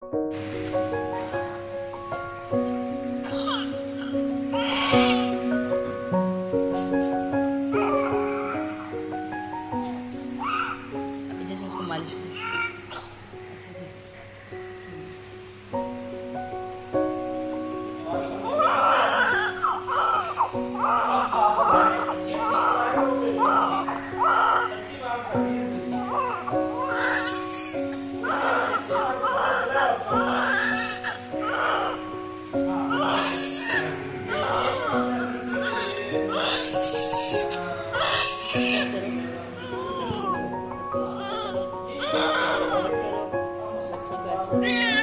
Tapi dia sungguh maju. Terima. Yeah.